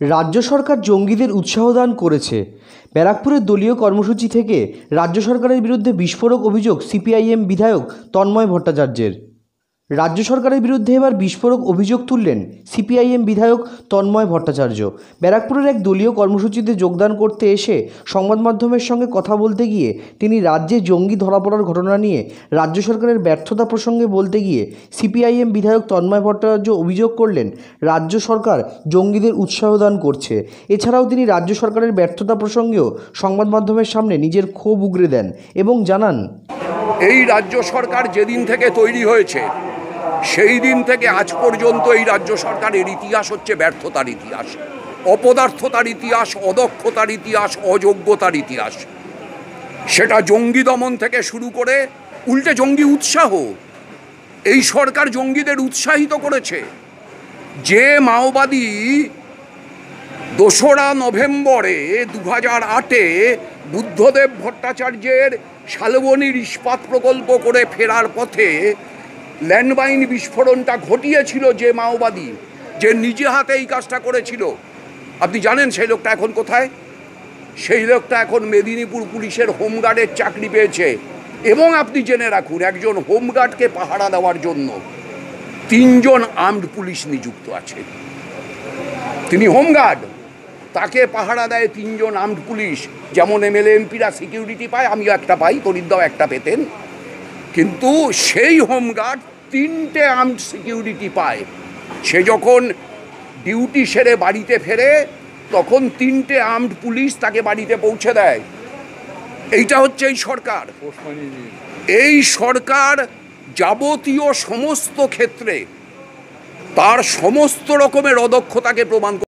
রাজ্য সরকার জঙ্গিদের উৎসাহ দান করেছে। ব্যারাকপুরের দলীয় কর্মসূচি থেকে রাজ্য সরকারের বিরুদ্ধে বিস্ফোরক অভিযোগ সিপিআইএম বিধায়ক তন্ময় ভট্টাচার্যের। রাজ্য সরকারের বিরুদ্ধে এবার বিস্ফোরক অভিযোগ তুললেন সিপিআইএম বিধায়ক তন্ময় ভট্টাচার্য। ব্যারাকপুরের এক দলীয় কর্মসূচিতে যোগদান করতে এসে সংবাদ মাধ্যমের সঙ্গে কথা বলতে গিয়ে তিনি রাজ্যে জঙ্গি ধরা পড়ার ঘটনা নিয়ে রাজ্য সরকারের ব্যর্থতা প্রসঙ্গে বলতে গিয়ে সিপিআইএম বিধায়ক তন্ময় ভট্টাচার্য অভিযোগ করলেন, রাজ্য সরকার জঙ্গিদের উৎসাহ দান করছে। এছাড়াও তিনি রাজ্য সরকারের ব্যর্থতা প্রসঙ্গেও সংবাদ মাধ্যমের সামনে নিজের ক্ষোভ উগরে দেন এবং জানান, এই রাজ্য সরকার যেদিন থেকে তৈরি হয়েছে সেই দিন থেকে আজ পর্যন্ত এই রাজ্য সরকারের ইতিহাস হচ্ছে ব্যর্থতার ইতিহাস। অপদার্থতার ইতিহাস, অদক্ষতার ইতিহাস, অযোগ্যতার ইতিহাস। সেটা জঙ্গি দমন থেকে শুরু করে উল্টে জঙ্গি উৎসাহ। এই সরকার জঙ্গিদের উৎসাহিত করেছে। যে মাওবাদী দোসরা নভেম্বরে দু হাজার আটে বুদ্ধদেব ভট্টাচার্যের শালবনির ইস্পাত প্রকল্প করে ফেরার পথে ল্যান্ডমাইন বিস্ফোরণটা ঘটিয়েছিল যে মাওবাদী, যে নিজে হাতে এই কাজটা করেছিল। আপনি জানেন সেই লোকটা এখন কোথায়? সেই লোকটা এখন মেদিনীপুর পুলিশের হোমগার্ডের চাকরি পেয়েছে। এবং আপনি জেনে রাখুন, একজন হোমগার্ডকে পাহারা দেওয়ার জন্য তিনজন আর্মড পুলিশ নিযুক্ত আছে। তিনি হোমগার্ড তাকে পাহারা দেয় তিনজন আর্মড পুলিশ। যেমন এম এমএলএ এমপিরা সিকিউরিটি পায়, আমিও একটা পাই তরিদ্দাও একটা পেতেন। কিন্তু সেই হোমগার্ড তিনটে আর্মড সিকিউরিটি পায়। সে যখন ডিউটি সেরে বাড়িতে ফেরে, তখন তিনটে আর্মড পুলিশ তাকে বাড়িতে পৌঁছে দেয়। এইটা হচ্ছে এই সরকার। এই সরকার যাবতীয় সমস্ত ক্ষেত্রে তার সমস্ত রকমের অদক্ষতাকে প্রমাণ